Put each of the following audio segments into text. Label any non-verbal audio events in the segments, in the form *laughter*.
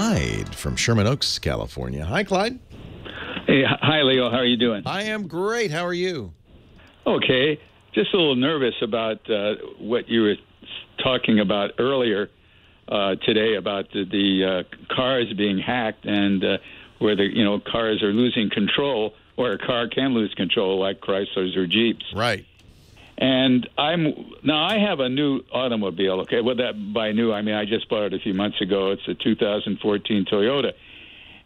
Clyde from Sherman Oaks, California. Hi, Clyde. Hey, hi, Leo. How are you doing? I am great. How are you? Okay. Just a little nervous about uh, what you were talking about earlier uh, today about the, the uh, cars being hacked and uh, whether you know cars are losing control or a car can lose control like Chryslers or Jeeps. Right. And I'm now I have a new automobile. Okay, well that by new I mean I just bought it a few months ago. It's a 2014 Toyota,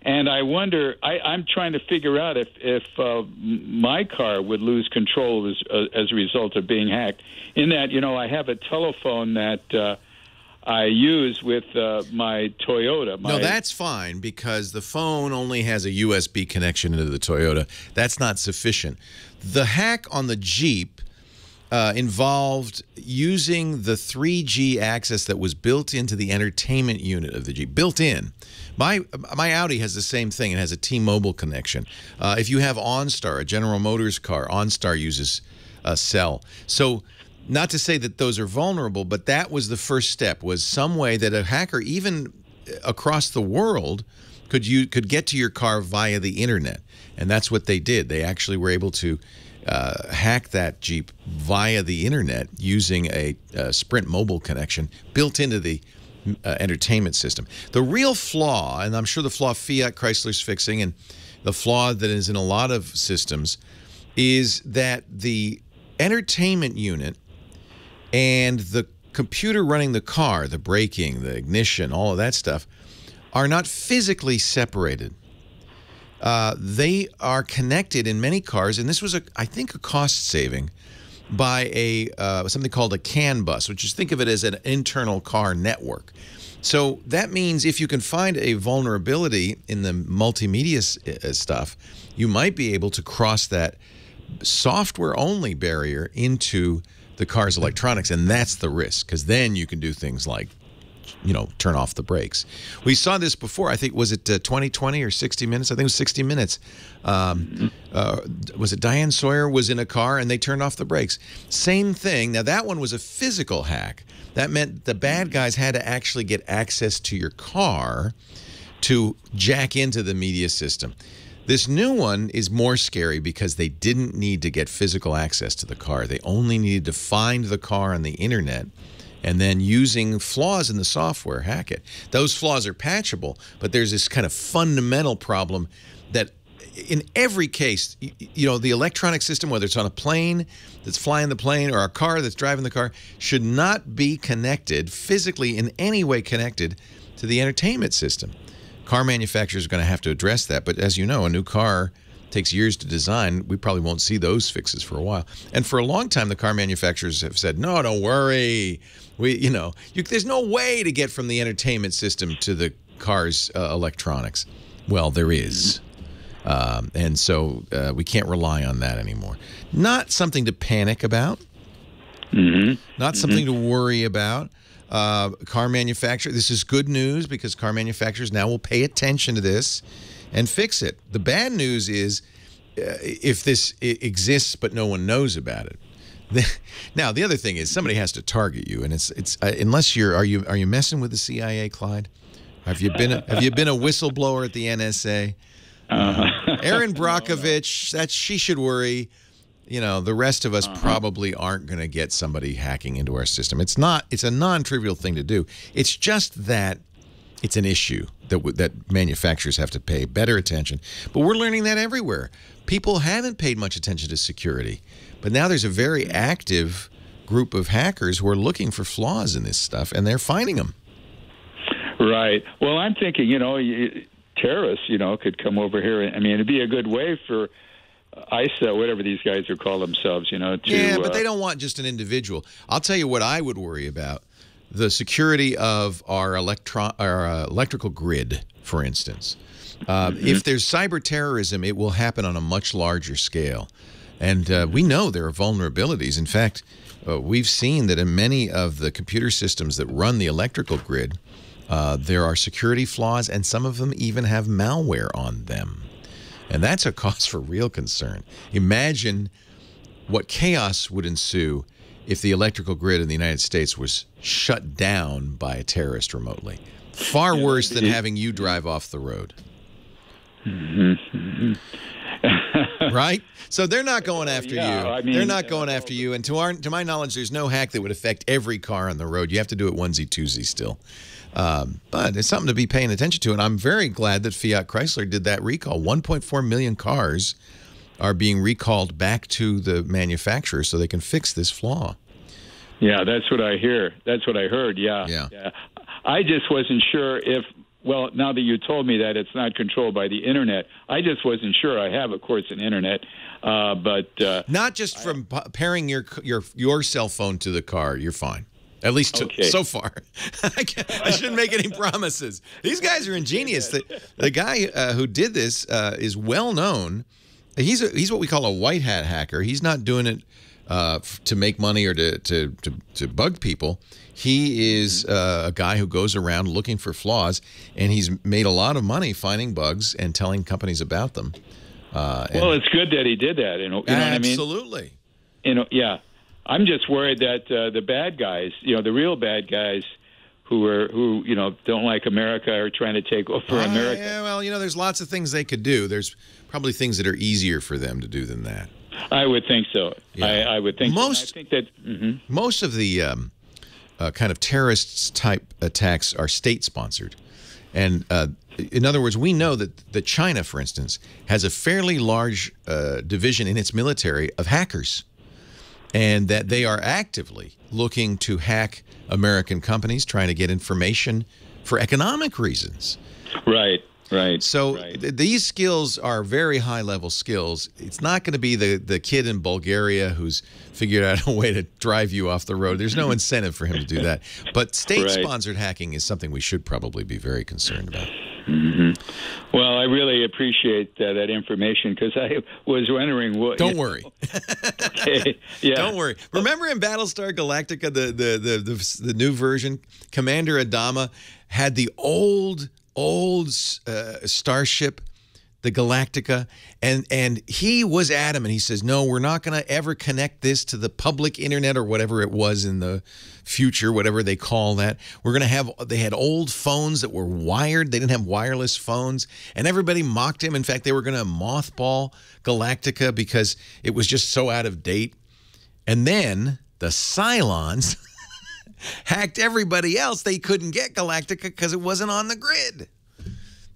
and I wonder I, I'm trying to figure out if if uh, my car would lose control as uh, as a result of being hacked. In that you know I have a telephone that. Uh, I use with uh, my Toyota. My no, that's fine because the phone only has a USB connection into the Toyota. That's not sufficient. The hack on the Jeep uh, involved using the 3G access that was built into the entertainment unit of the Jeep. Built in. My my Audi has the same thing. It has a T-Mobile connection. Uh, if you have OnStar, a General Motors car, OnStar uses a cell. So not to say that those are vulnerable, but that was the first step, was some way that a hacker, even across the world, could you could get to your car via the internet. And that's what they did. They actually were able to uh, hack that Jeep via the internet using a, a Sprint mobile connection built into the uh, entertainment system. The real flaw, and I'm sure the flaw Fiat Chrysler's fixing, and the flaw that is in a lot of systems, is that the entertainment unit and the computer running the car, the braking, the ignition, all of that stuff, are not physically separated. Uh, they are connected in many cars, and this was, a, I think, a cost saving by a uh, something called a CAN bus, which is think of it as an internal car network. So that means if you can find a vulnerability in the multimedia uh, stuff, you might be able to cross that software only barrier into the car's electronics, and that's the risk because then you can do things like, you know, turn off the brakes. We saw this before. I think was it uh, 20/20 or 60 Minutes? I think it was 60 Minutes. Um, uh, was it Diane Sawyer was in a car and they turned off the brakes? Same thing. Now that one was a physical hack. That meant the bad guys had to actually get access to your car to jack into the media system. This new one is more scary because they didn't need to get physical access to the car. They only needed to find the car on the internet and then using flaws in the software, hack it. Those flaws are patchable, but there's this kind of fundamental problem that in every case, you know, the electronic system, whether it's on a plane that's flying the plane or a car that's driving the car, should not be connected, physically in any way connected to the entertainment system. Car manufacturers are going to have to address that. But as you know, a new car takes years to design. We probably won't see those fixes for a while. And for a long time, the car manufacturers have said, no, don't worry. We, you know, you, there's no way to get from the entertainment system to the car's uh, electronics. Well, there is. Um, and so uh, we can't rely on that anymore. Not something to panic about. Mm -hmm. Not something mm -hmm. to worry about. Uh, car manufacturer, this is good news because car manufacturers now will pay attention to this and fix it. The bad news is uh, if this exists but no one knows about it. *laughs* now the other thing is somebody has to target you, and it's it's uh, unless you're are you are you messing with the CIA, Clyde? Have you been a, have you been a whistleblower at the NSA? Uh, *laughs* Erin Brockovich, that she should worry you know, the rest of us uh -huh. probably aren't going to get somebody hacking into our system. It's not, it's a non-trivial thing to do. It's just that it's an issue that, that manufacturers have to pay better attention. But we're learning that everywhere. People haven't paid much attention to security. But now there's a very active group of hackers who are looking for flaws in this stuff, and they're finding them. Right. Well, I'm thinking, you know, terrorists, you know, could come over here. I mean, it'd be a good way for ISA, whatever these guys are call themselves, you know. To, yeah, but uh, they don't want just an individual. I'll tell you what I would worry about: the security of our electron, our uh, electrical grid, for instance. Uh, mm -hmm. If there's cyber terrorism, it will happen on a much larger scale, and uh, we know there are vulnerabilities. In fact, uh, we've seen that in many of the computer systems that run the electrical grid, uh, there are security flaws, and some of them even have malware on them. And that's a *laughs* cause for real concern. Imagine what chaos would ensue if the electrical grid in the United States was shut down by a terrorist remotely. Far worse than having you drive off the road. Mm-hmm. *laughs* right? So they're not going after Yeah, you. I mean, they're not going after you. And to our, to my knowledge, there's no hack that would affect every car on the road. You have to do it onesie twosie still. Um, but it's something to be paying attention to. And I'm very glad that Fiat Chrysler did that recall. 1.4 million cars are being recalled back to the manufacturer so they can fix this flaw. Yeah, that's what I hear. That's what I heard. Yeah. Yeah. I just wasn't sure if. Well, now that you told me that it's not controlled by the internet, I just wasn't sure. I have, of course, an internet, uh, but uh, Not just from p- pairing your your your cell phone to the car. You're fine. At least to- Okay. so far. *laughs* I, I shouldn't make any promises. These guys are ingenious. The, the guy uh, who did this uh, is well known. He's a, he's what we call a white hat hacker. He's not doing it uh, f- to make money or to, to, to, to bug people. He is uh, a guy who goes around looking for flaws, and he's made a lot of money finding bugs and telling companies about them. Uh, well, it's good that he did that. You know, you know what I mean? absolutely. you know, yeah. I'm just worried that uh, the bad guys, you know, the real bad guys, who are who you know don't like America are trying to take over Uh, America. yeah, well, you know, there's lots of things they could do. There's probably things that are easier for them to do than that. I would think so. Yeah. I, I would think so. Most- I think that. mhm. Most of the um, uh, kind of terrorists type attacks are state sponsored. And uh, in other words, we know that, that China, for instance, has a fairly large uh, division in its military of hackers, and that they are actively looking to hack American companies, trying to get information for economic reasons. Right. Right. So right. th- these skills are very high level skills. It's not going to be the, the kid in Bulgaria who's figured out a way to drive you off the road. There's no *laughs* incentive for him to do that. But state sponsored hacking is something we should probably be very concerned about. Mm-hmm. Well, I really appreciate uh, that information because I was wondering what. Don't worry. *laughs* Okay. yeah. Don't worry. Remember in Battlestar Galactica, the, the, the, the, the new version, Commander Adama had the old, old uh, starship, the Galactica, and, and he was adamant. He says, no, we're not going to ever connect this to the public internet or whatever it was in the future, whatever they call that. We're going to have, they had old phones that were wired. They didn't have wireless phones. And everybody mocked him. In fact, they were going to mothball Galactica because it was just so out of date. And then the Cylons *laughs* hacked everybody else. They couldn't get Galactica because it wasn't on the grid.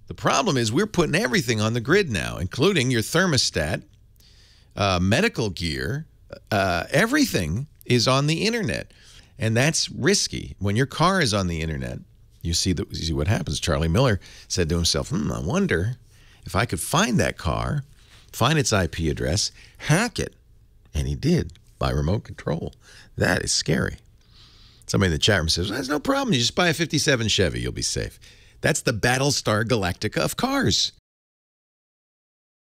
The problem is we're putting everything on the grid now, including your thermostat, uh, medical gear, uh, everything is on the internet. And that's risky. When your car is on the internet, you see, the, you see what happens. Charlie Miller said to himself, hmm, I wonder if I could find that car, find its IP address, hack it. And he did by remote control. That is scary. Somebody in the chat room says, That's no problem. You just buy a 57 Chevy, you'll be safe. That's the Battlestar Galactica of cars.